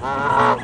Oh.